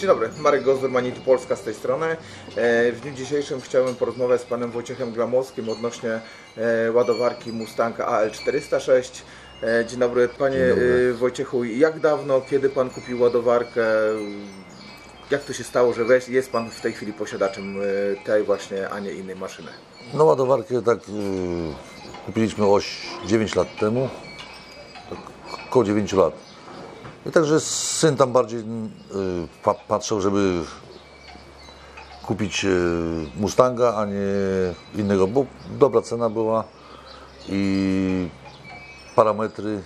Dzień dobry, Marek Gozdur, Manitu Polska z tej strony. E, W dniu dzisiejszym chciałem porozmawiać z panem Wojciechem Glamowskim odnośnie e, ładowarki Mustanga AL406. E, Dzień dobry, panie Dzień dobry. Wojciechu, jak dawno, kiedy pan kupił ładowarkę? Jak to się stało, że jest pan w tej chwili posiadaczem tej właśnie, a nie innej maszyny? No ładowarkę tak kupiliśmy oś 9 lat temu, tak około 9 lat. I także syn tam bardziej y, pa, patrzył, żeby kupić y, Mustanga, a nie innego, bo dobra cena była i parametry.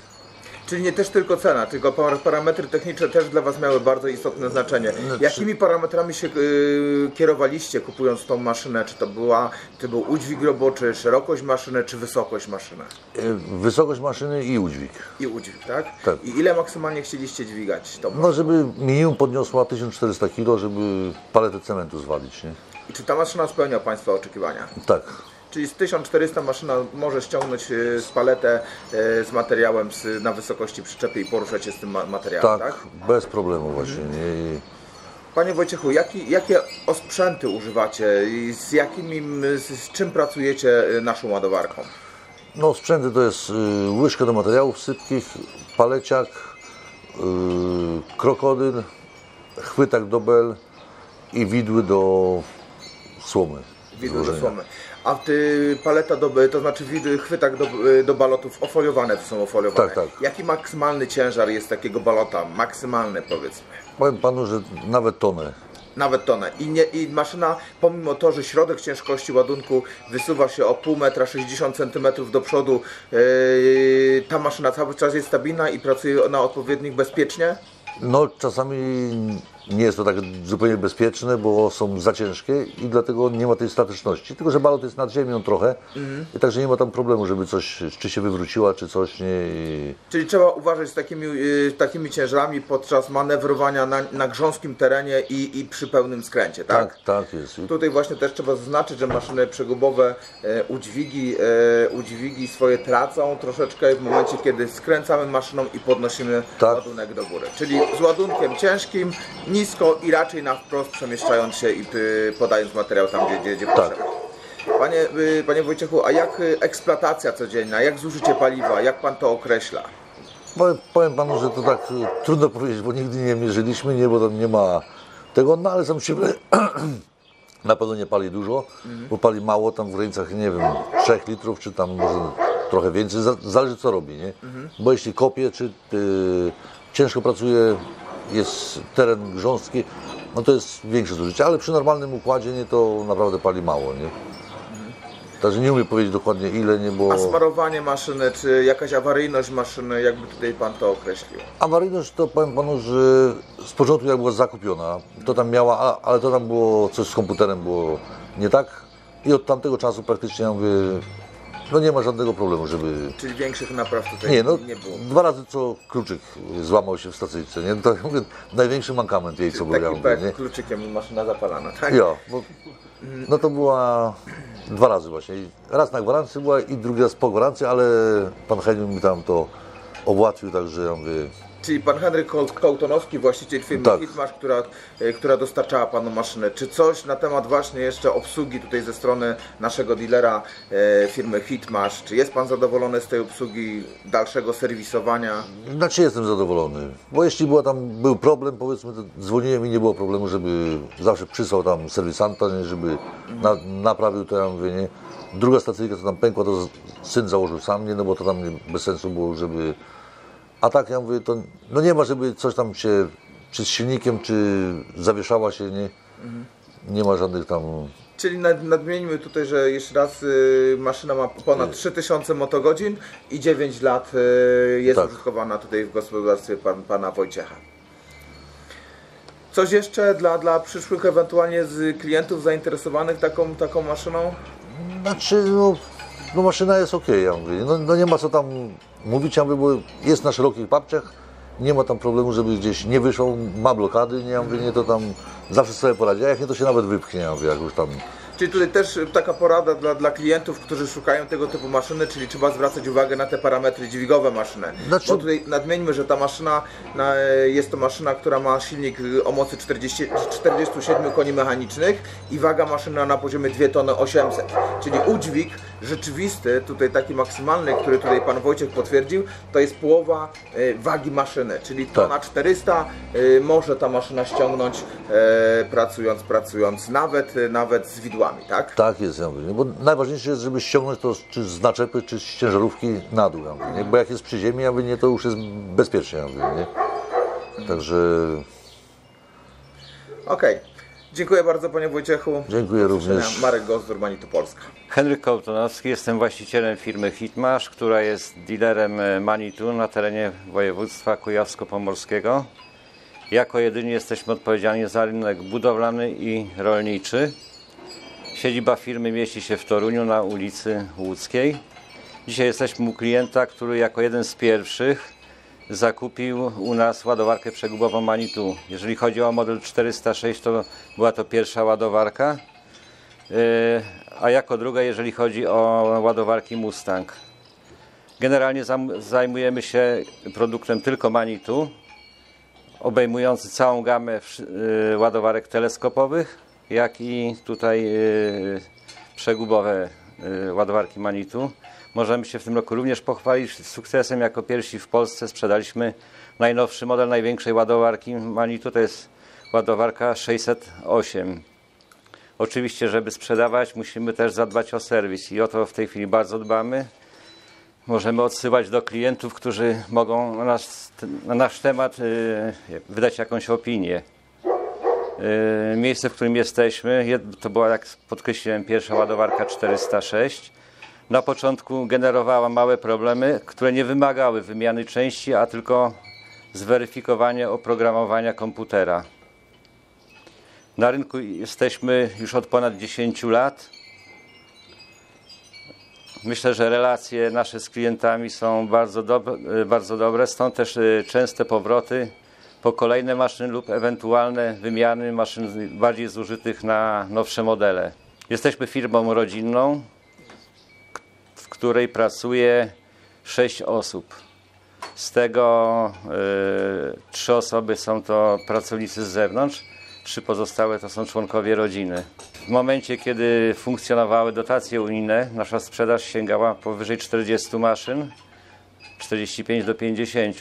Czyli nie też tylko cena, tylko par- parametry techniczne też dla Was miały bardzo istotne znaczenie. No, Jakimi parametrami się y, kierowaliście kupując tą maszynę? Czy to była, czy był udźwig roboczy, szerokość maszyny, czy wysokość maszyny? y, Wysokość maszyny i udźwig. I udźwig, tak? Tak. I ile maksymalnie chcieliście dźwigać tą No, żeby minimum podniosła 1400 kg, żeby paletę cementu zwalić, nie? I czy ta maszyna spełnia Państwa oczekiwania? Tak. Czyli z 1400 maszyna może ściągnąć y, z paletę y, z materiałem na wysokości przyczepy i poruszać się z tym ma- materiałem, Tak, tak? bez problemu właśnie. Nie? Panie Wojciechu, jaki, jakie osprzęty używacie i z jakimi, z, czym pracujecie y, naszą ładowarką? No sprzęty to jest y, łyżka do materiałów sypkich, paleciak, y, krokodyl, chwytak do bel i widły do słomy. Widły do słomy. A ty paleta do, to znaczy widy, chwytak do, do balotów ofoliowane to są ofoliowane. Tak, tak. Jaki maksymalny ciężar jest takiego balota? Maksymalny powiedzmy. Powiem panu, że nawet tonę. Nawet tonę. I, nie, I maszyna, pomimo to, że środek ciężkości ładunku wysuwa się o pół metra, 60 cm do przodu, yy, ta maszyna cały czas jest stabilna i pracuje na odpowiednich bezpiecznie? No czasami nie jest to tak zupełnie bezpieczne, bo są za ciężkie i dlatego nie ma tej statyczności. Tylko, że balot jest nad ziemią trochę i także nie ma tam problemu, żeby coś, czy się wywróciła, czy coś nie. I... Czyli trzeba uważać z takimi, yy, takimi ciężarami podczas manewrowania na, na grząskim terenie i, i przy pełnym skręcie, tak? Tak, tak jest. Tutaj właśnie też trzeba zaznaczyć, że maszyny przegubowe e, udźwigi, e, udźwigi swoje tracą troszeczkę w momencie, kiedy skręcamy maszyną i podnosimy Tak. ładunek do góry. Czyli z ładunkiem ciężkim, nisko i raczej na wprost przemieszczając się i y, podając materiał tam, gdzie, gdzie, gdzie potrzeba. Panie, y, panie Wojciechu, a jak y, eksploatacja codzienna, jak zużycie paliwa, jak pan to określa? Powiem, powiem panu, że to tak trudno powiedzieć, bo nigdy nie mierzyliśmy, nie, bo tam nie ma tego, no ale sam się na pewno nie pali dużo, bo pali mało, tam w granicach, nie wiem, 3 litrów, czy tam może trochę więcej, za- zależy co robi, nie? Bo jeśli kopie, czy y, ciężko pracuje, jest teren grząski, no to jest większe zużycie, ale przy normalnym układzie, nie, to naprawdę pali mało, nie? Także nie umiem powiedzieć dokładnie ile, nie, bo... A smarowanie maszyny, czy jakaś awaryjność maszyny, jakby tutaj pan to określił? Awaryjność to powiem panu, że z początku jak była zakupiona, to tam miała, ale to tam było coś z komputerem było nie tak i od tamtego czasu praktycznie ja mówię, no nie ma żadnego problemu, żeby... Czyli większych napraw tutaj Nie, no nie było. dwa razy co kluczyk złamał się w stacyjce, nie? To ja mówię, największy mankament jej co był, ja mówię, nie? kluczykiem maszyna zapalana, tak? Ja, bo, no to była dwa razy właśnie. Raz na gwarancji była i drugi raz po gwarancji, ale pan Heniu mi tam to ułatwił, także ja mówię, Czyli pan Henryk Koł- Kołtonowski, właściciel firmy Tak. Hitmash, która, e, która dostarczała panu maszynę. Czy coś na temat właśnie jeszcze obsługi tutaj ze strony naszego dealera e, firmy Hitmash? Czy jest pan zadowolony z tej obsługi, dalszego serwisowania? Znaczy jestem zadowolony, bo jeśli była tam, był problem, powiedzmy, to dzwoniłem i nie było problemu, żeby zawsze przysłał tam serwisanta, żeby na, naprawił to, ja mówię, nie. Druga stacyjka, co tam pękła, to syn założył sam, nie, no bo to tam nie, bez sensu było, żeby... A tak, ja mówię, to no nie ma, żeby coś tam się, czy z silnikiem, czy zawieszała się, nie. Nie ma żadnych tam... Czyli nad, nadmieńmy tutaj, że jeszcze raz y, maszyna ma ponad 3000 motogodzin i 9 lat y, jest Tak. użytkowana tutaj w gospodarstwie pan, pana Wojciecha. Coś jeszcze dla, dla przyszłych ewentualnie z klientów zainteresowanych taką, taką maszyną? Znaczy, no, no maszyna jest ok, ja mówię. No, no nie ma co tam mówić, ja mówię, bo jest na szerokich papciach, nie ma tam problemu, żeby gdzieś nie wyszło, ma blokady, nie, ja mówię, nie, to tam zawsze sobie poradzi, a jak nie, to się nawet wypchnie, ja mówię, jak już tam Czyli tutaj też taka porada dla, dla klientów, którzy szukają tego typu maszyny, czyli trzeba zwracać uwagę na te parametry dźwigowe maszyny. Znaczy- Bo tutaj nadmieńmy, że ta maszyna na, jest to maszyna, która ma silnik o mocy 40, 47 koni mechanicznych i waga maszyna na poziomie 2 tony 800. Czyli udźwig rzeczywisty, tutaj taki maksymalny, który tutaj pan Wojciech potwierdził, to jest połowa e, wagi maszyny, czyli tona 400 e, może ta maszyna ściągnąć pracując, pracując nawet, nawet z tak? Tak jest, ja mówię, bo najważniejsze jest, żeby ściągnąć to czy z naczepy, czy z ciężarówki na dół, ja mówię, nie? bo jak jest przy ziemi, ja mówię, nie, to już jest bezpiecznie, ja mówię, nie? Także Okej. Dziękuję bardzo panie Wojciechu. Dziękuję również. Marek Gosdur, Manitu Polska. Henryk Kołtonowski, jestem właścicielem firmy Hitmasz, która jest dealerem e, Manitu na terenie województwa kujawsko-pomorskiego. Jako jedyni jesteśmy odpowiedzialni za rynek budowlany i rolniczy. Siedziba firmy mieści się w Toruniu na ulicy Łódzkiej. Dzisiaj jesteśmy u klienta, który jako jeden z pierwszych zakupił u nas ładowarkę przegubową Manitu. Jeżeli chodzi o model 406, to była to pierwsza ładowarka. Yy, a jako druga, jeżeli chodzi o ładowarki Mustang. Generalnie zajmujemy się produktem tylko Manitu, obejmujący całą gamę yy, ładowarek teleskopowych, jak i tutaj yy, przegubowe yy, ładowarki Manitu. Możemy się w tym roku również pochwalić sukcesem. Jako pierwsi w Polsce sprzedaliśmy najnowszy model największej ładowarki Manitu, to jest ładowarka 608. Oczywiście, żeby sprzedawać, musimy też zadbać o serwis i o to w tej chwili bardzo dbamy. Możemy odsyłać do klientów, którzy mogą na nasz, na nasz temat y, wydać jakąś opinię. Y, Miejsce, w którym jesteśmy, to była, jak podkreśliłem, pierwsza ładowarka 406. Na początku generowała małe problemy, które nie wymagały wymiany części, a tylko zweryfikowania oprogramowania komputera. Na rynku jesteśmy już od ponad 10 lat. Myślę, że relacje nasze z klientami są bardzo, dob- bardzo dobre, stąd też y, częste powroty po kolejne maszyny lub ewentualne wymiany maszyn bardziej zużytych na nowsze modele. Jesteśmy firmą rodzinną, w której pracuje 6 osób. Z tego y, trzy osoby są to pracownicy z zewnątrz, trzy pozostałe to są członkowie rodziny. W momencie, kiedy funkcjonowały dotacje unijne, nasza sprzedaż sięgała powyżej 40 maszyn, 45 do 50.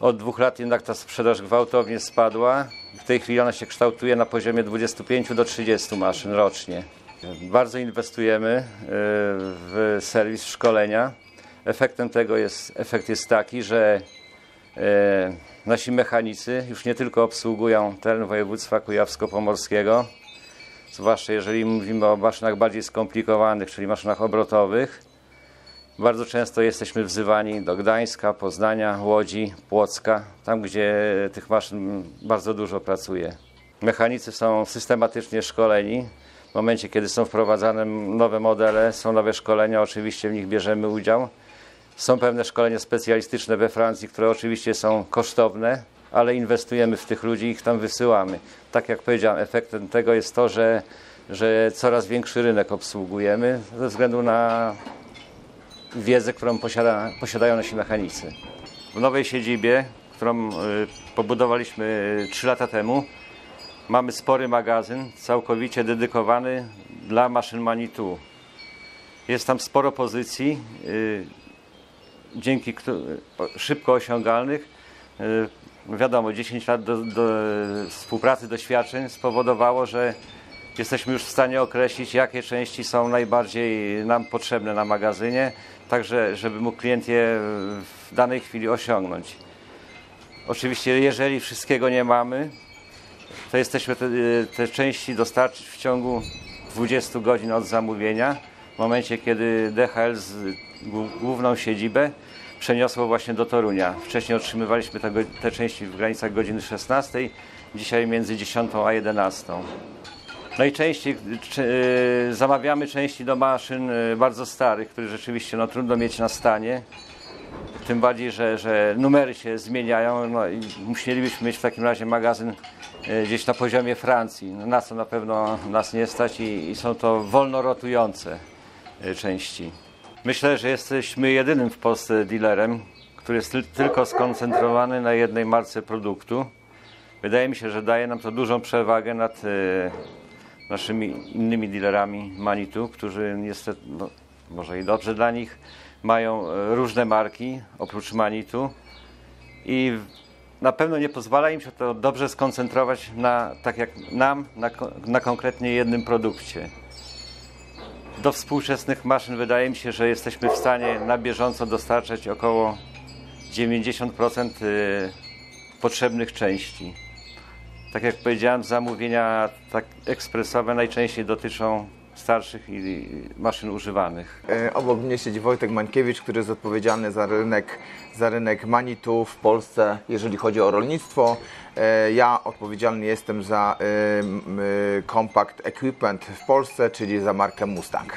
Od dwóch lat jednak ta sprzedaż gwałtownie spadła. W tej chwili ona się kształtuje na poziomie 25 do 30 maszyn rocznie. Bardzo inwestujemy y, w serwis, w szkolenia. Efektem tego jest, efekt jest taki, że e, nasi mechanicy już nie tylko obsługują teren województwa kujawsko-pomorskiego, zwłaszcza jeżeli mówimy o maszynach bardziej skomplikowanych, czyli maszynach obrotowych. Bardzo często jesteśmy wzywani do Gdańska, Poznania, Łodzi, Płocka, tam gdzie tych maszyn bardzo dużo pracuje. Mechanicy są systematycznie szkoleni. W momencie, kiedy są wprowadzane nowe modele, są nowe szkolenia, oczywiście w nich bierzemy udział. Są pewne szkolenia specjalistyczne we Francji, które oczywiście są kosztowne, ale inwestujemy w tych ludzi i ich tam wysyłamy. Tak jak powiedziałem, efektem tego jest to, że, że coraz większy rynek obsługujemy ze względu na wiedzę, którą posiada, posiadają nasi mechanicy. W nowej siedzibie, którą y, pobudowaliśmy 3 lata temu, mamy spory magazyn całkowicie dedykowany dla maszyn Manitou. Jest tam sporo pozycji, y, dzięki szybko osiągalnych. Y, Wiadomo, 10 lat do, do współpracy, doświadczeń spowodowało, że jesteśmy już w stanie określić, jakie części są najbardziej nam potrzebne na magazynie, także żeby mógł klient je w danej chwili osiągnąć. Oczywiście, jeżeli wszystkiego nie mamy, to jesteśmy te, te części dostarczyć w ciągu 20 godzin od zamówienia. W momencie, kiedy DHL z głó- główną siedzibę przeniosło właśnie do Torunia. Wcześniej otrzymywaliśmy te, te części w granicach godziny 16, dzisiaj między 10 a 11. Najczęściej y, zamawiamy części do maszyn y, bardzo starych, które rzeczywiście no, trudno mieć na stanie. Tym bardziej, że, że numery się zmieniają no i musielibyśmy mieć w takim razie magazyn e, gdzieś na poziomie Francji, no, na co na pewno nas nie stać i, i są to wolno rotujące e, części. Myślę, że jesteśmy jedynym w Polsce dealerem, który jest tyl- tylko skoncentrowany na jednej marce produktu. Wydaje mi się, że daje nam to dużą przewagę nad e, naszymi innymi dealerami Manitu, którzy niestety, no, może i dobrze dla nich, mają e, różne marki oprócz Manitu i na pewno nie pozwala im się to dobrze skoncentrować na, tak jak nam, na, na konkretnie jednym produkcie. Do współczesnych maszyn wydaje mi się, że jesteśmy w stanie na bieżąco dostarczać około 90% y, potrzebnych części. Tak jak powiedziałem, zamówienia tak ekspresowe najczęściej dotyczą starszych i maszyn używanych. E, Obok mnie siedzi Wojtek Mańkiewicz, który jest odpowiedzialny za rynek, za rynek Manitu w Polsce, jeżeli chodzi o rolnictwo. E, Ja odpowiedzialny jestem za e, Compact Equipment w Polsce, czyli za markę Mustang.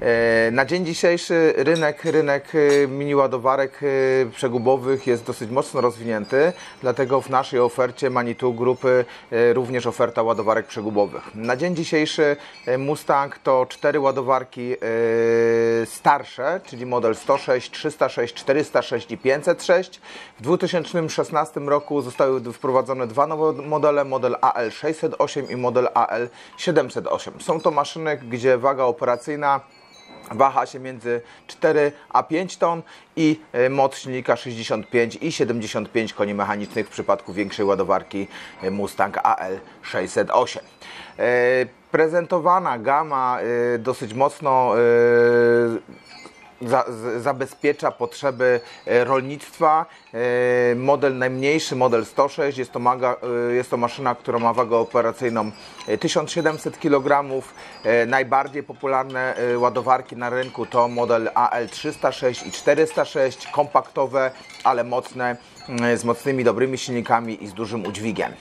E, Na dzień dzisiejszy rynek, rynek e, mini ładowarek e, przegubowych jest dosyć mocno rozwinięty, dlatego w naszej ofercie Manitou Grupy również oferta ładowarek przegubowych. Na dzień dzisiejszy Mustang to cztery ładowarki starsze, czyli model 106, 306, 406 i 506. W 2016 roku zostały wprowadzone dwa nowe modele, model AL608 i model AL708. Są to maszyny, gdzie waga operacyjna waha się między 4 a 5 ton i moc silnika 65 i 75 koni mechanicznych w przypadku większej ładowarki e, Mustang AL608. E, Prezentowana gama e, dosyć mocno za, z, zabezpiecza potrzeby e, rolnictwa. E, Model najmniejszy, model 106, jest to, maga, e, jest to maszyna, która ma wagę operacyjną e, 1700 kg. Najbardziej popularne ładowarki na rynku to model AL306 i 406, kompaktowe, ale mocne, z mocnymi, dobrymi silnikami i z dużym udźwigiem.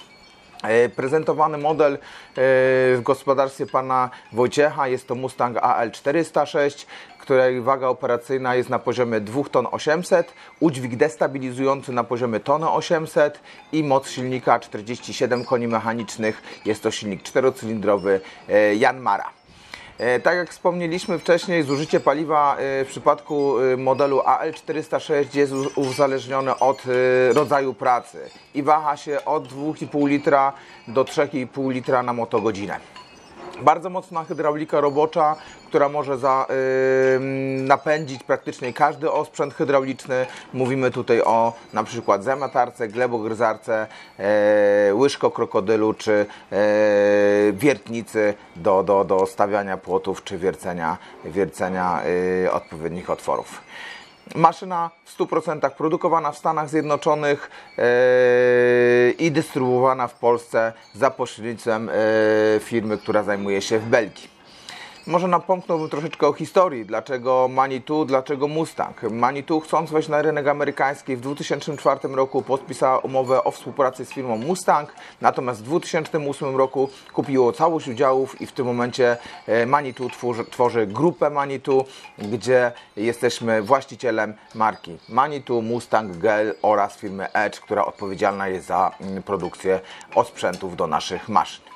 Prezentowany model w gospodarstwie pana Wojciecha jest to Mustang AL406, której waga operacyjna jest na poziomie 2 ton 800, udźwig destabilizujący na poziomie 1 800 i moc silnika 47 koni mechanicznych. Jest to silnik czterocylindrowy e, Janmara. E, Tak jak wspomnieliśmy wcześniej, zużycie paliwa e, w przypadku modelu AL406 jest uzależnione od rodzaju pracy i waha się od 2,5 litra do 3,5 litra na motogodzinę. Bardzo mocna hydraulika robocza, która może za, napędzić praktycznie każdy osprzęt hydrauliczny. Mówimy tutaj o na przykład zamatarce, glebogryzarce, e, łyżko krokodylu czy e, wiertnicy do, do, do stawiania płotów czy wiercenia, wiercenia y, odpowiednich otworów. Maszyna w 100% produkowana w Stanach Zjednoczonych e, i dystrybuowana w Polsce za pośrednictwem e, firmy, która zajmuje się w Belgii. Może napomknąłbym troszeczkę o historii, dlaczego Manitou, dlaczego Mustang. Manitou chcąc wejść na rynek amerykański w 2004 roku podpisała umowę o współpracy z firmą Mustang, natomiast w 2008 roku kupiło całość udziałów i w tym momencie e, Manitou tworzy, tworzy grupę Manitou, gdzie jesteśmy właścicielem marki Manitou, Mustang, Gel oraz firmy Edge, która odpowiedzialna jest za mm, produkcję osprzętów do naszych maszyn.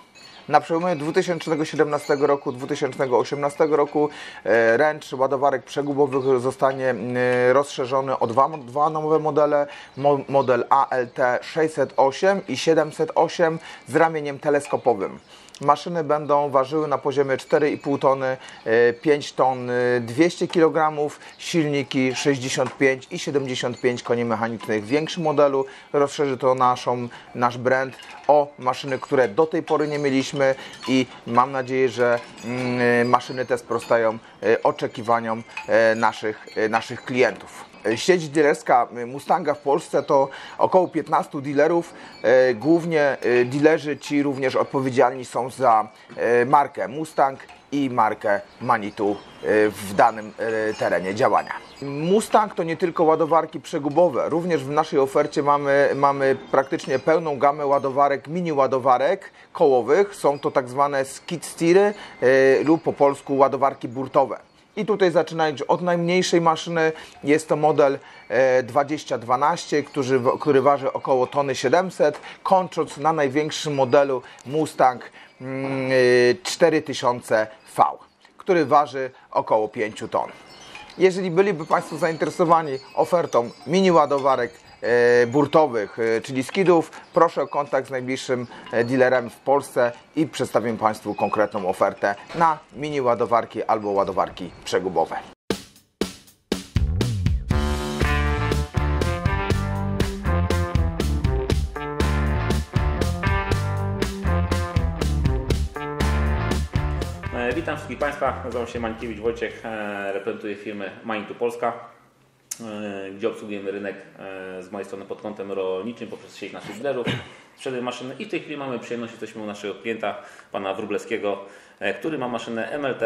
Na przełomie 2017 roku, 2018 roku e, ręcz ładowarek przegubowych zostanie e, rozszerzony o dwa, dwa nowe modele. Mo, model ALT 608 i 708 z ramieniem teleskopowym. Maszyny będą ważyły na poziomie 4,5 tony, e, 5 ton e, 200 kg, silniki 65 i 75 koni mechanicznych w większym modelu. Rozszerzy to naszą, nasz brand o maszyny, które do tej pory nie mieliśmy i mam nadzieję, że mm, e, maszyny te sprostają e, oczekiwaniom e, naszych, e, naszych klientów. Sieć dealerska Mustanga w Polsce to około 15 dealerów. E, Głównie e, dealerzy ci również odpowiedzialni są za e, markę Mustang i markę Manitou e, w danym e, terenie działania. Mustang to nie tylko ładowarki przegubowe, również w naszej ofercie mamy, mamy praktycznie pełną gamę ładowarek, mini ładowarek kołowych. Są to tak zwane skid steery e, lub po polsku ładowarki burtowe. I tutaj zaczynając od najmniejszej maszyny, jest to model e, 2012, który, który waży około tony 700, kończąc na największym modelu Mustang mm, e, 4000V, który waży około 5 ton. Jeżeli byliby Państwo zainteresowani ofertą mini ładowarek e, burtowych, e, czyli skidów, proszę o kontakt z najbliższym e, dealerem w Polsce i przedstawię Państwu konkretną ofertę na mini ładowarki albo ładowarki przegubowe. E, Witam wszystkich Państwa, nazywam się Mańkiewicz Wojciech, e, reprezentuję firmę Mańtu Polska, e, gdzie obsługujemy rynek e, z mojej strony pod kątem rolniczym poprzez sieć naszych dealerów, sprzedaż maszyny i w tej chwili mamy przyjemność, jesteśmy u naszego klienta, pana Wróblewskiego, e, który ma maszynę MLT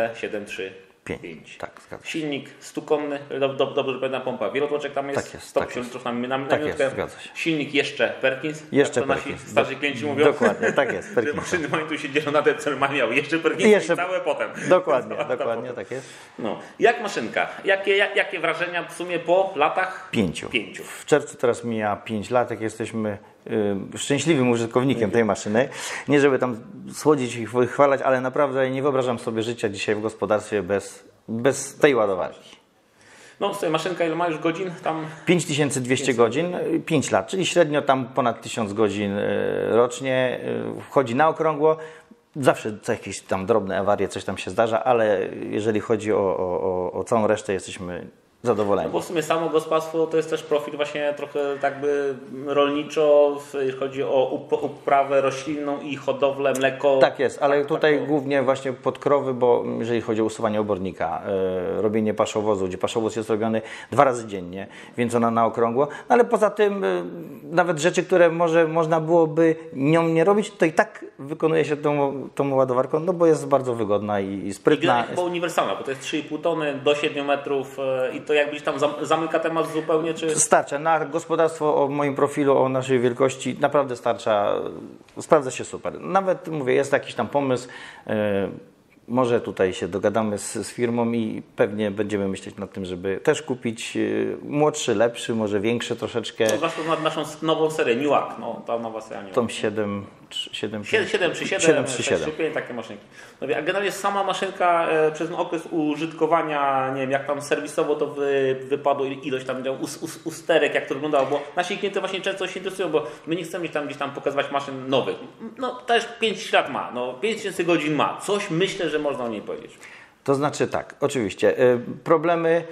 735. Tak, zgadza się. Silnik stukonny, do, do, dobrze pamiętam pompa, wielotłoczek tam jest, Tak jest, 150 tak litrów na, na, na Tak minutkę. jest, zgadza się. Silnik jeszcze Perkins, Jeszcze jak to Perkins. nasi starzy klienci mówią. Dokładnie, tak jest, Że Perkinsa. maszyny Mańtu się dzielą na te, co miał jeszcze Perkinsa I i, jeszcze- całe potem. Dokładnie, Cała dokładnie, potem. tak jest. No. Jak maszynka? Jakie, jak, jakie wrażenia w sumie po latach? Pięciu. Pięciu. W czerwcu teraz mija 5 lat, jak jesteśmy szczęśliwym użytkownikiem tej maszyny. Nie żeby tam słodzić i wychwalać, ale naprawdę nie wyobrażam sobie życia dzisiaj w gospodarstwie bez, bez tej ładowarki. No, sobie maszynka ile ma już godzin? Tam 5200 godzin, 5 lat, czyli średnio tam ponad 1000 godzin y, rocznie. y, Wchodzi na okrągło. Zawsze jakieś tam drobne awarie, coś tam się zdarza, ale jeżeli chodzi o, o, o całą resztę, jesteśmy zadowoleni. Bo w sumie samo gospodarstwo to jest też profil właśnie trochę tak by rolniczo, jeśli chodzi o up- uprawę roślinną i hodowlę, mleko. Tak jest, ale tutaj głównie właśnie podkrowy, bo jeżeli chodzi o usuwanie obornika, e, robienie paszowozu, gdzie paszowóz jest robiony dwa razy dziennie, więc ona na okrągło. No ale poza tym e, nawet rzeczy, które może można byłoby nią nie robić, to i tak wykonuje się tą, tą ładowarką, no bo jest bardzo wygodna i, i I sprytna. generalnie chyba uniwersalna, bo to jest 3,5 tony do 7 metrów e, i to jakbyś tam zam- zamyka temat zupełnie, czy... Starcza. Na gospodarstwo o moim profilu, o naszej wielkości naprawdę starcza. Sprawdza się super. Nawet mówię, jest jakiś tam pomysł. e, Może tutaj się dogadamy z, z firmą i pewnie będziemy myśleć nad tym, żeby też kupić e, młodszy, lepszy, może większy troszeczkę. Zwłaszcza nad naszą nową serię New Act, no ta nowa seria New Tą 7, 7, 7, 7 3 7, 7 3 7. 5 takie maszynki. No, wie, a generalnie sama maszynka e, przez ten okres użytkowania, nie wiem, jak tam serwisowo to wy, wypadło, il- ilość tam us, us, usterek, jak to wyglądało, bo nasi klienci właśnie często się interesują, bo my nie chcemy tam gdzieś tam pokazywać maszyn nowych. No też 5 lat ma, no 5000 godzin ma. Coś myślę, że można o niej powiedzieć. To znaczy tak, oczywiście. y, Problemy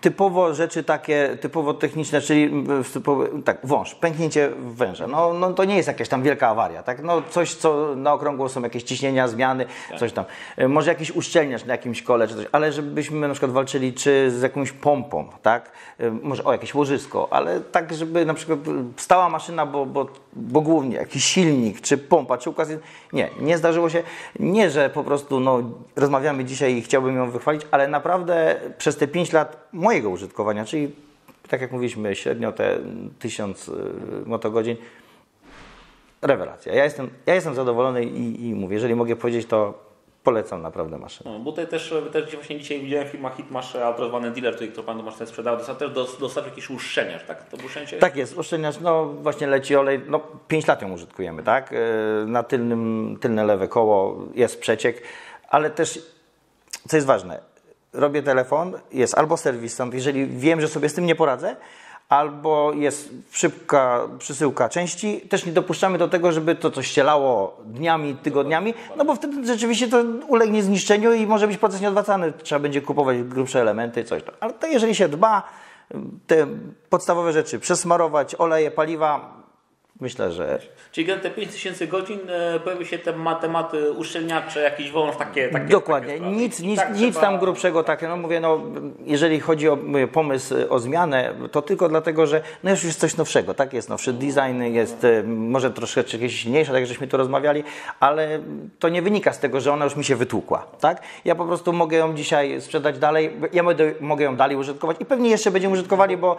typowo rzeczy takie, typowo techniczne, czyli typowo, tak, wąż, pęknięcie węża. No, no to nie jest jakaś tam wielka awaria, tak? No coś, co na okrągło są jakieś ciśnienia, zmiany, coś tam. Y, Może jakiś uszczelniacz na jakimś kole czy coś, ale żebyśmy na przykład walczyli czy z jakąś pompą, tak? Y, Może o jakieś łożysko, ale tak, żeby na przykład stała maszyna, bo, bo, bo głównie jakiś silnik, czy pompa, czy ukaz. Nie, nie zdarzyło się. Nie, że po prostu no, rozmawiamy dzisiaj i chciałbym ją wychwalić, ale naprawdę przez te 5 lat mojego użytkowania, czyli tak jak mówiliśmy, średnio te 1000 y, motogodzin, rewelacja. Ja jestem, ja jestem zadowolony i, i mówię, jeżeli mogę powiedzieć, to polecam naprawdę maszynę. No, bo tutaj też, też właśnie dzisiaj widziałem firma Hitmash, autorizowany dealer, który to pan maszynę sprzedał, dostał też dos- dostarczył jakiś uszczelniacz, tak? To uszczelniacz? Tak jest, uszczelniacz, no właśnie leci olej, no 5 lat ją użytkujemy, tak? Yy, Na tylnym, tylne lewe koło jest przeciek, ale też, co jest ważne, robię telefon, jest albo serwisant, jeżeli wiem, że sobie z tym nie poradzę, albo jest szybka przysyłka części, też nie dopuszczamy do tego, żeby to coś ścielało dniami, tygodniami, no bo wtedy rzeczywiście to ulegnie zniszczeniu i może być proces nieodwracany, trzeba będzie kupować grubsze elementy, coś tam. Ale to jeżeli się dba, te podstawowe rzeczy, przesmarować oleje, paliwa, myślę, że Czyli te 5000 godzin e, pojawiły się te ma- tematy uszczelniacze, jakiś wąż, takie, takie dokładnie, takie nic, nic, tak nic trzeba- tam grubszego takie, no mówię, no jeżeli chodzi o pomysł y, o zmianę, to tylko dlatego, że no już jest coś nowszego, tak, jest nowszy design, jest y, może troszeczkę jakieś silniejsza, tak żeśmy tu rozmawiali, ale to nie wynika z tego, że ona już mi się wytłukła, tak, ja po prostu mogę ją dzisiaj sprzedać dalej, ja mogę, ją dalej użytkować i pewnie jeszcze będziemy użytkowali, bo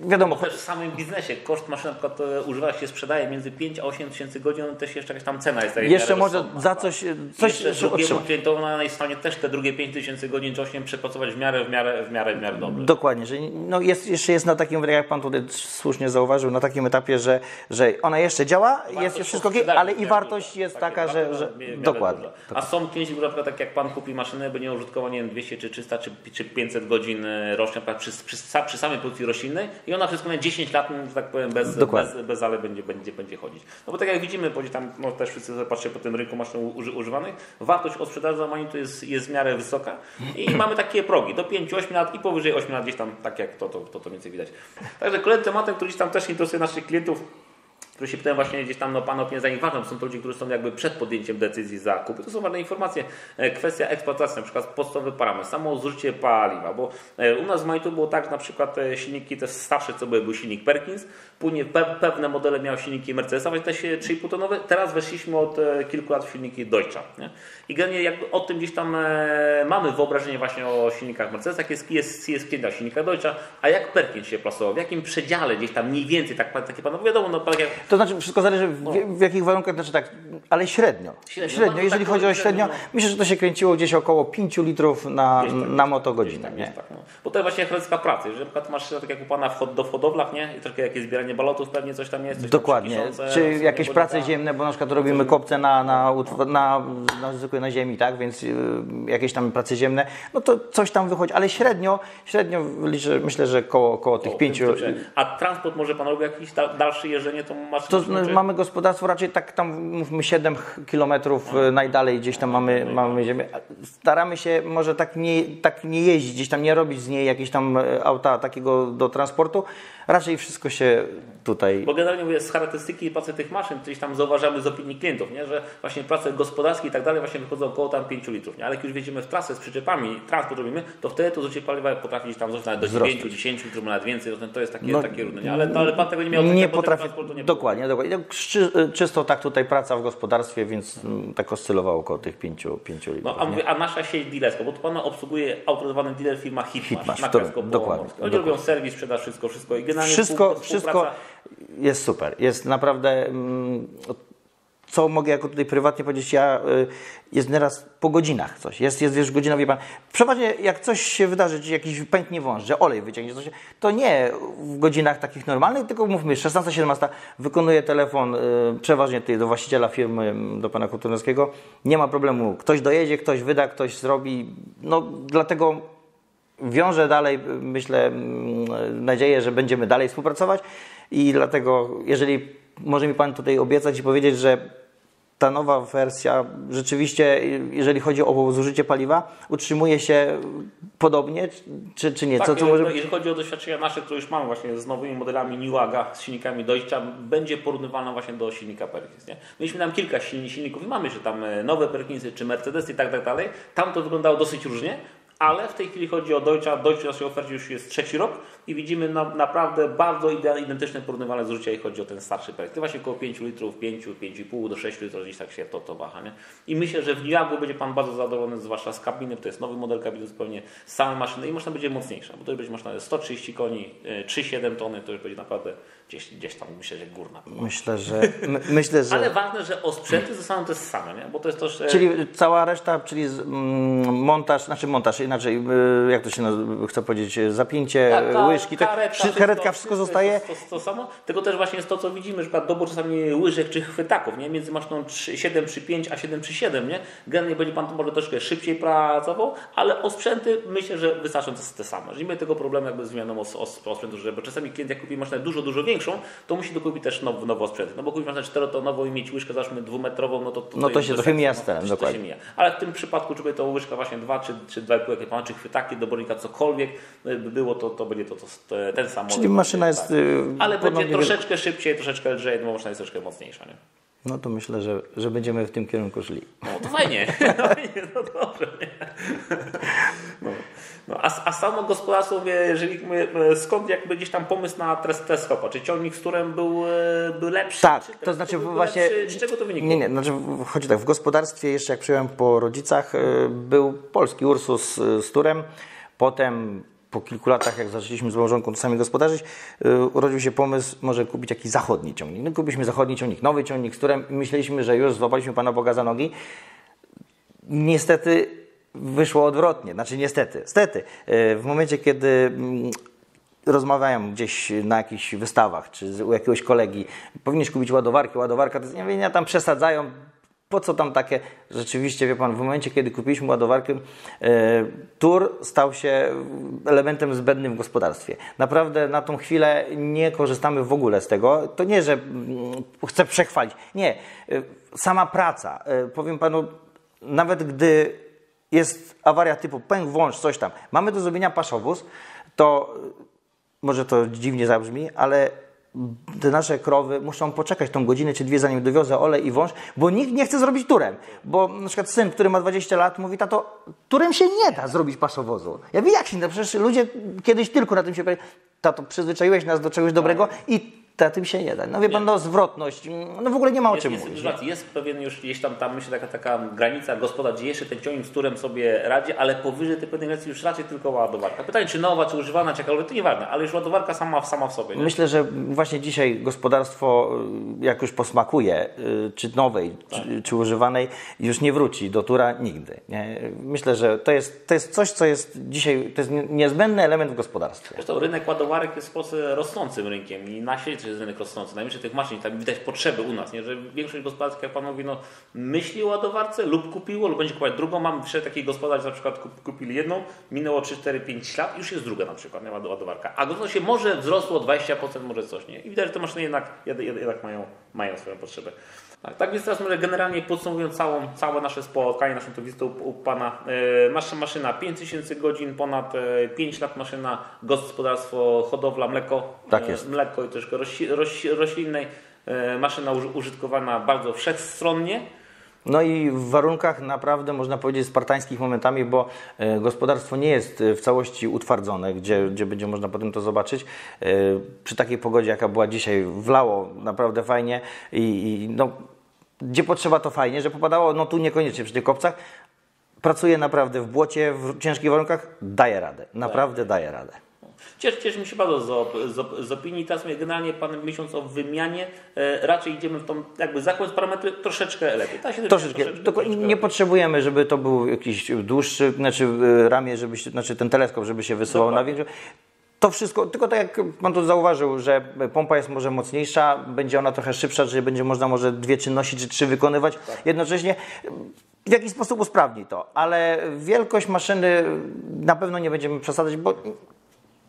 wiadomo, Też w samym biznesie koszt maszyny na przykład e, używa się, sprzedaje między 5 a 8 tysięcy godzin, też jeszcze jakaś tam cena jest. jeszcze miarę może rozsądna, za tak. coś, I coś jeszcze drugiemu klientowi jest w stanie też te drugie 5 tysięcy godzin czy 8 przepracować w miarę, w miarę, w miarę, w miarę dobrze. Dokładnie, że no jest, jeszcze jest na takim, jak Pan tutaj słusznie zauważył, na takim etapie, że, że ona jeszcze działa, jest Wartość wszystko ok, ale i miarę wartość duża. jest Tak, taka, że, że miarę dokładnie. duża. A są klienci, na przykład tak jak Pan kupi maszynę, będzie użytkowo nie wiem, 200 czy 300 czy, czy 500 godzin e, rocznie przy, przy, przy samej produkcji roślinnej i ona wszystko na 10 lat, że tak powiem, bez, Dokładnie. bez, bez ale będzie, będzie, będzie chodzić. No bo tak jak widzimy, bo tam no, też wszyscy patrzcie po tym rynku maszyn uży, używanych, wartość od sprzedaży za money to jest, jest w miarę wysoka i mamy takie progi do 5-8 lat i powyżej 8 lat gdzieś tam, tak jak to, to, to, to więcej widać. Także kolejnym tematem, który gdzieś tam też interesuje naszych klientów, który się pytałem właśnie gdzieś tam, no Pan opinię za nich ważną, są to ludzie, którzy są jakby przed podjęciem decyzji zakupu. To są ważne informacje. E, Kwestia eksploatacji, na przykład podstawowy parametr, samo zużycie paliwa, bo e, u nas w Majtu było tak, na przykład e, silniki te starsze, co były, był silnik Perkins, później pe pewne modele miały silniki Mercedesa, właśnie te się 3,5 tonowe, teraz weszliśmy od kilku lat w silniki Deutscha. Nie? I generalnie jakby o tym gdzieś tam e, mamy wyobrażenie właśnie o silnikach Mercedesa, jak jest, jest, jest klienta silnika Deutscha, a jak Perkins się plasował, w jakim przedziale gdzieś tam mniej więcej, tak takie pan, no wiadomo, no tak jak To znaczy, wszystko zależy w, w jakich warunkach, znaczy tak, ale średnio. Średnio, Średnio, no, jeżeli tak, chodzi o średnio, średnio, no. myślę, że to się kręciło gdzieś około 5 litrów na, Gdzieś tak, na motogodzinę. tak, Nie? tak, no. Bo to jest właśnie chronicka pracy. Jeżeli na przykład masz tak jak u Pana w, hod- do hodowlach, nie? I troszkę jakieś zbieranie balotów, pewnie coś tam jest. Coś tam Dokładnie. przykiszące, Czy jakieś prace ziemne, bo na przykład robimy kopce na, na, utw- na, na, na ziemi, tak? Więc y, jakieś tam prace ziemne, no to coś tam wychodzi, ale średnio, średnio liczę, myślę, że koło, koło tych O, pięciu. A transport może Pan robi jakieś da- dalsze jeżdżenie, to masz To no, mamy gospodarstwo raczej tak tam mówmy 7 kilometrów y, najdalej gdzieś tam mamy, mamy ziemię. Staramy się może tak nie, tak nie jeździć, gdzieś tam nie robić z niej jakiegoś tam e, auta takiego do transportu. Raczej wszystko się tutaj Bo generalnie mówię, z charakterystyki pracy tych maszyn, gdzieś tam zauważamy z opinii klientów, nie? że właśnie prace gospodarskie i tak dalej właśnie wychodzą około tam 5 litrów. Nie? Ale jak już wjedziemy w trasę z przyczepami, transport robimy, to wtedy to zużycie paliwa potrafi tam wzrosnąć nawet do Wzrosnąć. 9, 10 litrów, nawet więcej. To- To jest takie, No, takie różne. Nie? Ale, ale Pan tego nie miał. nie potrafię. transportu nie. Dokładnie, dokładnie. Tak Czy, czysto tak tutaj praca w gospodarstwie, więc mm, tak oscylowało około tych 5, 5 litrów. No, a, mówię, a nasza sieć dealerska, bo to Pana obsługuje autoryzowany dealer firma Hitmash, Hitmash, na Kresko dokładnie. Oni dokładnie. robią serwis, sprzedaż, wszystko, wszystko i generalnie Wszystko, współ- wszystko współpraca- jest super. Jest naprawdę. mm, Co mogę jako tutaj prywatnie powiedzieć, ja y, jest nieraz po godzinach coś. Jest, jest wiesz, godzina, wie pan. Przeważnie jak coś się wydarzy, czy jakiś pęknie wąż, że olej wyciągnie, coś, to nie w godzinach takich normalnych, tylko mówmy 16-17 wykonuje telefon y, przeważnie tutaj do właściciela firmy, do pana Kulturowskiego. Nie ma problemu. Ktoś dojedzie, ktoś wyda, ktoś zrobi. No dlatego wiążę dalej, myślę, mm, nadzieję, że będziemy dalej współpracować i dlatego, jeżeli może mi Pan tutaj obiecać i powiedzieć, że ta nowa wersja rzeczywiście, jeżeli chodzi o zużycie paliwa, utrzymuje się podobnie, czy, czy nie? Tak, Co, co może... jeżeli chodzi o doświadczenia nasze, które już mamy właśnie z nowymi modelami Newaga, z silnikami Deutscha, będzie porównywalna właśnie do silnika Perkins. Nie? Mieliśmy tam kilka silni- silników i mamy jeszcze tam e, nowe Perkinsy czy Mercedes i tak, tak dalej. Tam to wyglądało dosyć różnie, ale w tej chwili chodzi o Deutscha. Deutsche w naszej ofercie już jest trzeci rok i widzimy na, naprawdę bardzo identyczne porównywalne zużycia, jeśli chodzi o ten starszy Perkins. To właśnie około 5 litrów, 5, 5,5 do 6 litrów, gdzieś tak się to, to waha. Nie? I myślę, że w Newagu będzie Pan bardzo zadowolony, zwłaszcza z kabiny, to jest nowy model kabiny zupełnie, z samej maszyny i maszyna będzie mocniejsza, bo to już będzie maszyna 130 koni, e, 3,7 tony, to już będzie naprawdę gdzieś, gdzieś tam, myślę, że górna. Myślę, że... my- myślę, że... Ale ważne, że osprzęty zostaną te same, nie? bo to jest też... e, Czyli cała reszta, czyli mm, montaż, znaczy montaż, inaczej, y, jak to się nazywa, chcę powiedzieć, zapięcie, Ta- ta łyżki, tak, karetka, wszy- karetka, wszystko zostaje. To, to, to samo, tylko też właśnie jest to, co widzimy, że dobór czasami łyżek czy chwytaków, nie? Między maszyną 3, 7 przy 5 a 7 przy 7, nie? Generalnie będzie Pan tu może troszkę szybciej pracował, ale osprzęty myślę, że wystarczą te, same. Że nie będzie tego problemu jakby z zmianą os, os, osprzętu, że bo czasami klient jak kupi maszynę dużo, dużo większą, to musi dokupić też now, nowy osprzęt. No bo kupić maszynę 4-tonową i mieć łyżkę załóżmy dwumetrową, no to, to, No to się trochę mija no, z celem, dokładnie. mija. Ale w tym przypadku, żeby to łyżka właśnie 2 czy, czy 2,5, jakie pan, czy chwytaki, dobornika, cokolwiek by było, to, to będzie to, to, to ten sam Czyli maszyna jest, Tak. y, Ale będzie troszeczkę szybciej, troszeczkę lżej, bo maszyna jest troszeczkę mocniejsza. Nie? No to myślę, że, że będziemy w tym kierunku szli. No to fajnie, fajnie, no dobrze. Nie? No. No, a, a samo gospodarstwo, jeżeli my, e, skąd jakby gdzieś tam pomysł na teleskopa? Czy ciągnik z turem był, e, był lepszy? Tak, to znaczy właśnie. Lepszy? Z czego to wynikło? Nie, nie, znaczy chodzi tak, w gospodarstwie jeszcze jak przyjąłem po rodzicach, y, był polski Ursus z turem, potem po kilku latach, jak zaczęliśmy z małżonką czasami gospodarzyć, y, urodził się pomysł, może kupić jakiś zachodni ciągnik. No, kupiliśmy zachodni ciągnik, nowy ciągnik, z którym myśleliśmy, że już złapaliśmy Pana Boga za nogi. Niestety wyszło odwrotnie. Znaczy niestety, stety. Y, W momencie, kiedy mm, rozmawiają gdzieś na jakichś wystawach, czy u jakiegoś kolegi, powinieneś kupić ładowarkę, ładowarka, to jest, nie wiem, tam przesadzają, po co tam takie, rzeczywiście, wie Pan, w momencie, kiedy kupiliśmy ładowarkę, e, tur stał się elementem zbędnym w gospodarstwie. Naprawdę na tą chwilę nie korzystamy w ogóle z tego. To nie, że mm, chcę przechwalić. Nie. E, Sama praca. E, Powiem Panu, nawet gdy jest awaria typu pęk, włącz, coś tam, mamy do zrobienia paszowóz, to może to dziwnie zabrzmi, ale te nasze krowy muszą poczekać tą godzinę czy dwie, zanim dowiozę olej i wąż, bo nikt nie chce zrobić turem. Bo na przykład syn, który ma 20 lat, mówi, tato, turem się nie da zrobić paszowozu. Ja wiem, jak się nie da, przecież ludzie kiedyś tylko na tym się... Tato, przyzwyczaiłeś nas do czegoś dobrego i na tym się nie da. No wie pan, no zwrotność, no w ogóle nie ma o czym jest, mówić. jest, jest pewien już gdzieś tam, tam myślę, taka, taka granica gospodarz, gdzie jeszcze ten ciągnik z turem sobie radzi, ale powyżej tej pewnej granicy już raczej tylko ładowarka. Pytanie, czy nowa, czy używana, czy jakakolwiek, to nieważne, ale już ładowarka sama, sama w sobie. Nie? Myślę, że właśnie dzisiaj gospodarstwo, y, jak już posmakuje, y, czy nowej, czy, czy używanej, już nie wróci do tura nigdy. Nie? Myślę, że to jest, to jest coś, co jest dzisiaj, to jest nie- niezbędny element w gospodarstwie. Zresztą rynek ładowarek jest w Polsce rosnącym rynkiem i na świecie jest rynek rosnący. Tych maszyn, tam widać potrzeby u nas, nie? że większość gospodarstw, jak Pan mówi, no, myśli o ładowarce lub kupiło, lub będzie kupować drugą. Mam trzech takich gospodarstw, na przykład kup- kupili jedną, minęło 3, 4, 5 lat, już jest druga na przykład, nie? Ład- ładowarka. A to się może wzrosło o 20%, może coś, nie? I widać, że te maszyny jednak, jed- jed- jednak mają, mają swoją potrzebę. Tak, tak więc teraz może generalnie podsumowując całą, całe nasze spotkanie, naszą to wizytę u, u Pana. Nasza maszyna 5000 godzin, ponad e, 5 lat maszyna, gospodarstwo, hodowla, mleko. Tak e, jest. Mleko i troszkę rośli, roś, roślinnej. Maszyna uży, użytkowana bardzo wszechstronnie. No i w warunkach naprawdę można powiedzieć spartańskich momentami, bo e, gospodarstwo nie jest e, w całości utwardzone, gdzie, gdzie będzie można potem to zobaczyć. E, Przy takiej pogodzie, jaka była dzisiaj, wlało naprawdę fajnie i, i no, gdzie potrzeba to fajnie, że popadało, no tu niekoniecznie przy tych kopcach. Pracuje naprawdę w błocie, w ciężkich warunkach, daje radę, naprawdę daje radę. Cieszy, cieszy mi się bardzo z, op, z, z opinii. Teraz generalnie Pan myśląc o wymianie, e, raczej idziemy w tą, jakby zakład parametry troszeczkę lepiej. Tak się Troszeczkę. Tylko nie potrzebujemy, żeby to był jakiś dłuższy, znaczy y, ramię, żeby się, znaczy ten teleskop, żeby się wysyłał na większą. To wszystko, tylko tak jak Pan tu zauważył, że pompa jest może mocniejsza, będzie ona trochę szybsza, że będzie można może dwie czynności czy trzy wykonywać jednocześnie. W jakiś sposób usprawni to, ale wielkość maszyny na pewno nie będziemy przesadzać, bo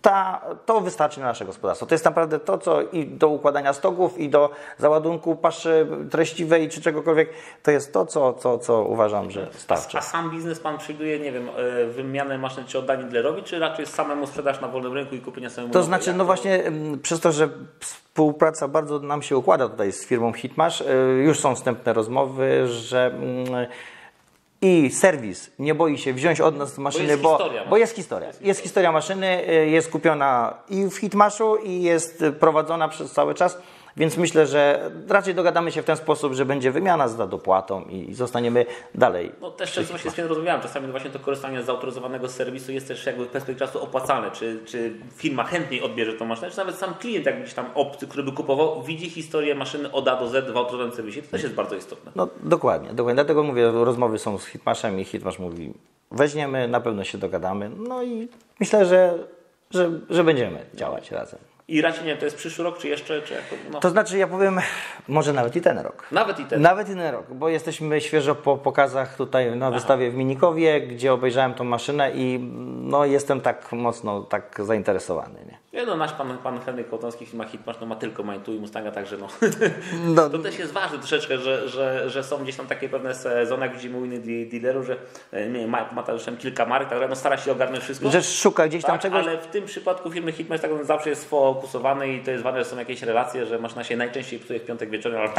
ta, to wystarczy na nasze gospodarstwo. To jest naprawdę to, co i do układania stoków, i do załadunku paszy treściwej, czy czegokolwiek, to jest to, co, co, co uważam, że starczy. A sam biznes Pan przewiduje, nie wiem, e, wymianę maszyn czy oddanie dealerowi, czy raczej samemu sprzedaż na wolnym rynku i kupienie samemu To znaczy, no właśnie przez to, że współpraca bardzo nam się układa tutaj z firmą Hitmash, y, już są wstępne rozmowy, że mm, i serwis nie boi się wziąć od nas maszyny, jest bo, historia, bo jest historia. Jest historia maszyny, y, jest kupiona i w Hitmashu i jest y, prowadzona przez cały czas. Więc myślę, że raczej dogadamy się w ten sposób, że będzie wymiana za dopłatą i zostaniemy dalej. No też często właśnie z tym rozmawiałem, czasami właśnie to korzystanie z zautoryzowanego serwisu jest też jakby w perspektywie czasu opłacalne, czy, czy firma chętniej odbierze tą maszynę, czy nawet sam klient, jak gdzieś tam obcy, który by kupował, widzi historię maszyny od A do Z w autoryzowanym serwisie, to też jest bardzo istotne. No dokładnie, dokładnie. Dlatego mówię, rozmowy są z Hitmashem i Hitmash mówi, weźmiemy, na pewno się dogadamy. No i myślę, że, że, że będziemy działać razem. I raczej nie to jest przyszły rok, czy jeszcze, czy jak to, no. To znaczy, ja powiem, może nawet i ten rok. Nawet i ten. Nawet i ten rok, bo jesteśmy świeżo po pokazach tutaj na wystawie w Minikowie, gdzie obejrzałem tą maszynę i no, jestem tak mocno tak zainteresowany. Nie? Nie no, nasz pan, pan Henryk Kołtonski firmach Hitmasz no, ma tylko Manitou i Mustanga, także no. No, To też jest ważne troszeczkę, że, że, że są gdzieś tam takie pewne sezony, jak widzimy u innych de- dealerów, że e, nie, wiem, ma, ma tam kilka marek, tak, no stara się ogarnąć wszystko. że szuka gdzieś tam Tak, czegoś. ale w tym przypadku firmy Hitman tak on zawsze jest sfokusowany i to jest ważne, że są jakieś relacje, że maszyna się najczęściej psuje w piątek wieczorem albo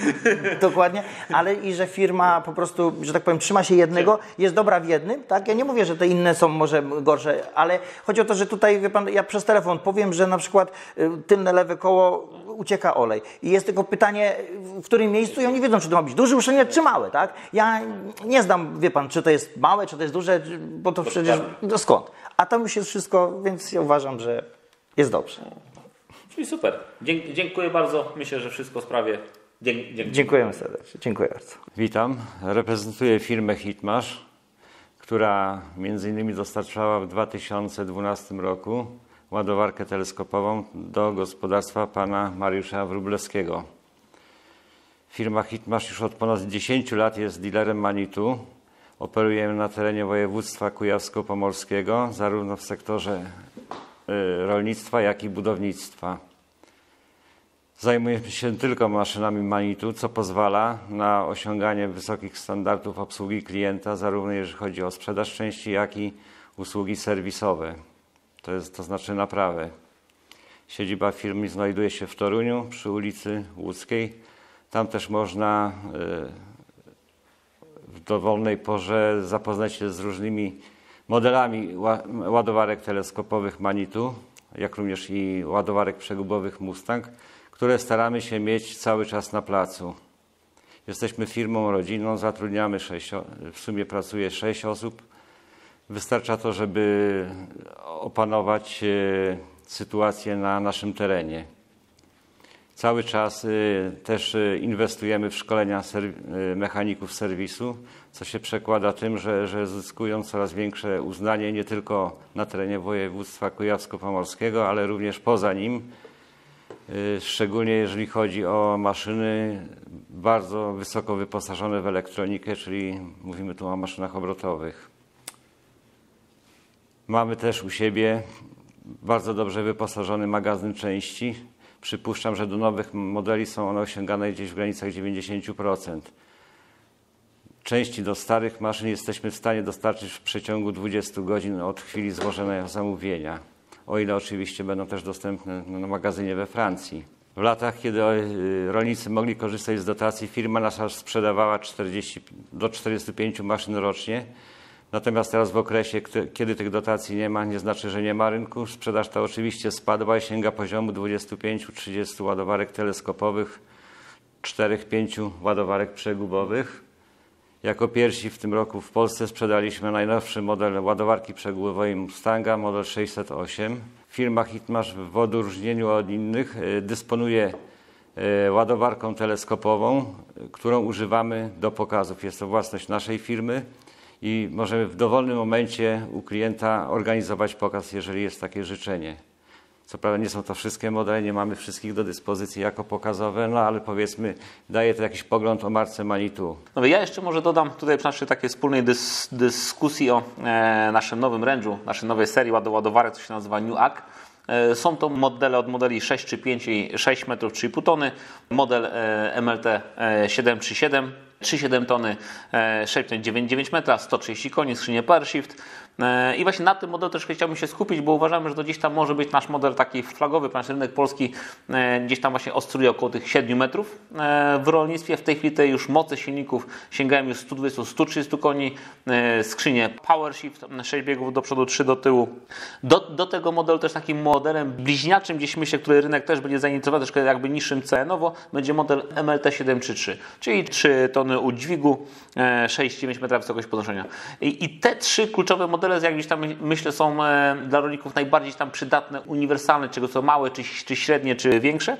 Dokładnie, ale i że firma po prostu, że tak powiem, trzyma się jednego, jest dobra w jednym, tak? Ja nie mówię, że te inne są może gorsze, ale chodzi o to, że tutaj, wie pan, ja przez telefon powiem, że na przykład y, tylne lewe koło ucieka olej. I jest tylko pytanie, w którym miejscu i oni wiedzą, czy to ma być duży uszczelniacz, czy mały, tak? Ja nie znam, wie pan, czy to jest małe, czy to jest duże, bo to przecież, no skąd? A tam już jest wszystko, więc ja uważam, że jest dobrze. Czyli super. Dzie- dziękuję bardzo. Myślę, że wszystko w sprawie. Dzie- dziękuję. Dziękujemy serdecznie, dziękuję bardzo. Witam. Reprezentuję firmę Hitmasz, która między innymi dostarczała w 2012 roku ładowarkę teleskopową do gospodarstwa pana Mariusza Wróblewskiego. Firma Hitmasz już od ponad 10 lat jest dealerem Manitu. Operujemy na terenie województwa kujawsko-pomorskiego, zarówno w sektorze rolnictwa, jak i budownictwa. Zajmujemy się tylko maszynami Manitu, co pozwala na osiąganie wysokich standardów obsługi klienta, zarówno jeżeli chodzi o sprzedaż części, jak i usługi serwisowe. To, jest, to znaczy naprawę. Siedziba firmy znajduje się w Toruniu przy ulicy Łódzkiej. Tam też można y, w dowolnej porze zapoznać się z różnymi modelami ła- ładowarek teleskopowych Manitu, jak również i ładowarek przegubowych Mustang, które staramy się mieć cały czas na placu. Jesteśmy firmą rodzinną, zatrudniamy sześć, w sumie pracuje sześć osób. Wystarcza to, żeby opanować e, sytuację na naszym terenie. Cały czas y, też y, inwestujemy w szkolenia y, mechaników serwisu, co się przekłada tym, że, że zyskują coraz większe uznanie nie tylko na terenie województwa kujawsko-pomorskiego, ale również poza nim. Szczególnie jeżeli chodzi o maszyny bardzo wysoko wyposażone w elektronikę, czyli mówimy tu o maszynach obrotowych. Mamy też u siebie bardzo dobrze wyposażony magazyn części. Przypuszczam, że do nowych modeli są one osiągane gdzieś w granicach 90%. Części do starych maszyn jesteśmy w stanie dostarczyć w przeciągu 20 godzin od chwili złożenia zamówienia, o ile oczywiście będą też dostępne na magazynie we Francji. W latach, kiedy y, rolnicy mogli korzystać z dotacji, firma nasza sprzedawała 40, do 45 maszyn rocznie. Natomiast teraz w okresie, kiedy tych dotacji nie ma, nie znaczy, że nie ma rynku. Sprzedaż ta oczywiście spadła i sięga poziomu 25-30 ładowarek teleskopowych, 4-5 ładowarek przegubowych. Jako pierwsi w tym roku w Polsce sprzedaliśmy najnowszy model ładowarki przegubowej Mustanga, model 608. Firma Hitmasz w odróżnieniu od innych y, dysponuje y, ładowarką teleskopową, którą używamy do pokazów. Jest to własność naszej firmy i możemy w dowolnym momencie u klienta organizować pokaz, jeżeli jest takie życzenie. Co prawda nie są to wszystkie modele, nie mamy wszystkich do dyspozycji jako pokazowe, no ale powiedzmy daje to jakiś pogląd o marce Manitou. No ja jeszcze może dodam tutaj przy naszej takiej wspólnej dys, dyskusji o e, naszym nowym range'u, naszej nowej serii łado- ładowarek, co się nazywa New Ag. E, Są to modele od modeli 6 czy 5 i 6 metrów 3,5 tony, model e, MLT e, 737, 3,7 tony, e, 6,99 metra, 130 koni, skrzynię PowerShift. E, I właśnie na tym modelu troszkę chciałbym się skupić, bo uważamy, że to gdzieś tam może być nasz model taki flagowy, ponieważ rynek polski e, gdzieś tam właśnie oscyluje około tych 7 metrów e, w rolnictwie. W tej chwili te już moce silników sięgają już 120-130 koni, skrzynie PowerShift, 6 biegów do przodu, 3 do tyłu. Do, do tego modelu też takim modelem bliźniaczym, gdzieś myślę, który rynek też będzie zainteresowany, troszkę jakby niższym cenowo, będzie model MLT 733, czyli 3 tony udźwigu, e, 6,9 metra wysokość podnoszenia. I, I te trzy kluczowe modele, jak gdzieś tam myślę, są e, dla rolników najbardziej tam przydatne, uniwersalne, czego są małe, czy, czy średnie, czy większe.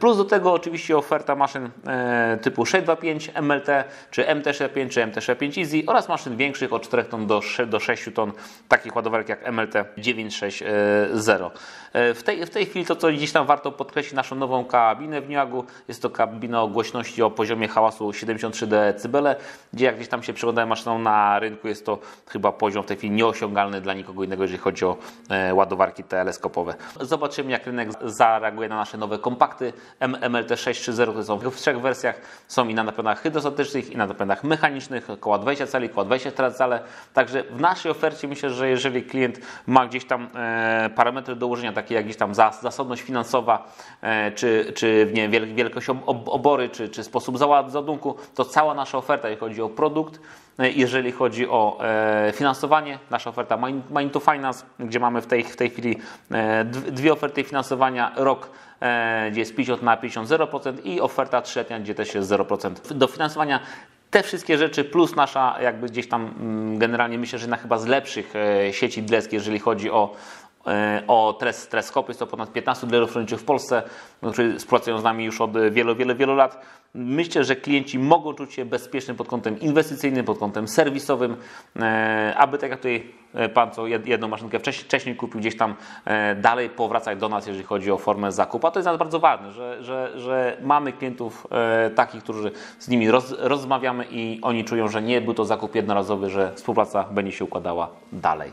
Plus do tego oczywiście oferta maszyn e, typu 625, MLT, czy MT65, czy MT65 Easy oraz maszyn większych od 4 ton do, sze- do 6 ton, takich ładowarek jak MLT 960. E, w, tej, w tej chwili to, co gdzieś tam warto podkreślić, naszą nową kabinę w Niagu, jest to kabina o głośności o poziomie hałasu 73 dB, gdzie jak gdzieś tam się przyglądałem maszyną na rynku, jest to chyba poziom w tej chwili nieosiągalny dla nikogo innego, jeżeli chodzi o e, ładowarki teleskopowe. Zobaczymy, jak rynek zareaguje na nasze nowe kompakty M- MLT 630, które są w trzech wersjach. Są i na napędach hydrostatycznych, i na napędach mechanicznych, około 20 cali, około 24 cale. Także w naszej ofercie myślę, że jeżeli klient ma gdzieś tam e, parametry do ułożenia, takie jak gdzieś tam zas- zasobność finansowa, e, czy, czy nie wielkość ob- ob- obory, czy, czy sposób załad- załadunku, to cała nasza oferta, jeżeli chodzi o produkt, Jeżeli chodzi o e, finansowanie, nasza oferta Mind to Finance, gdzie mamy w tej, w tej chwili e, dw- dwie oferty finansowania, rok e, gdzie jest 50 na 50 0% i oferta trzyletnia, gdzie też jest 0%. Do finansowania te wszystkie rzeczy plus nasza jakby gdzieś tam mm, generalnie myślę, że jedna chyba z lepszych sieci dealerskich, jeżeli chodzi o o tres, Treskopy, jest to ponad 15 dealerów rolniczych w Polsce, którzy współpracują z nami już od wielu, wielu, wielu lat. Myślę, że klienci mogą czuć się bezpiecznie pod kątem inwestycyjnym, pod kątem serwisowym, e, aby tak jak tutaj e, Pan, co jed- jedną maszynkę wcześniej, wcześniej kupił, gdzieś tam e, dalej powracać do nas, jeżeli chodzi o formę zakupu. A to jest nas bardzo ważne, że, że, że mamy klientów e, takich, którzy z nimi roz, rozmawiamy i oni czują, że nie był to zakup jednorazowy, że współpraca będzie się układała dalej.